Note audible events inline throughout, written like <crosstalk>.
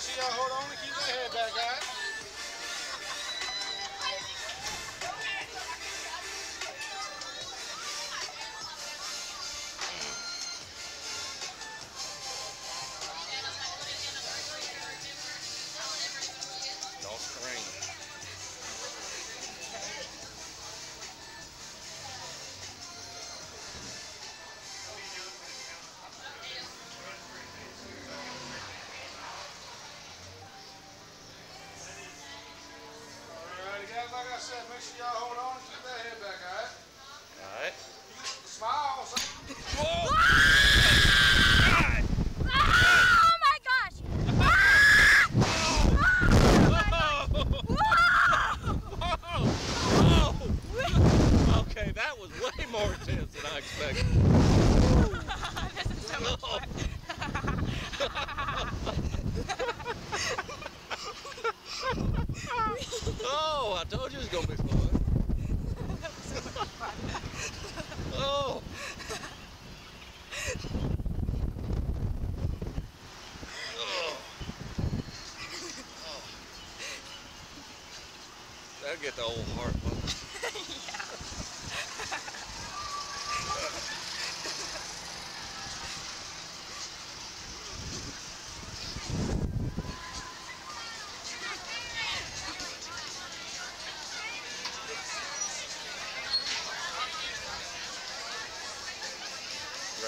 sure y'all hold on and keep that head back, guys. Don't scream. Said, make sure y'all hold on and keep that head back, alright? Alright. Smile. Whoa! Oh my gosh! <laughs> Whoa! Okay, that was way more intense than I expected. <laughs> this is so much fun. Oh, I told you it was gonna be fun. <laughs> Oh. <laughs> Oh. Oh. That'll get the old heart pumping. <laughs>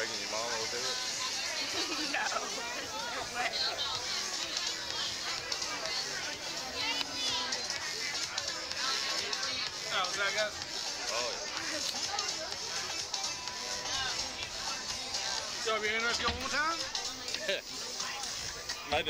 pregnant, your mom it? no. Oh, that good? Oh, yeah. So, have you interrupted one more time? <laughs> I did.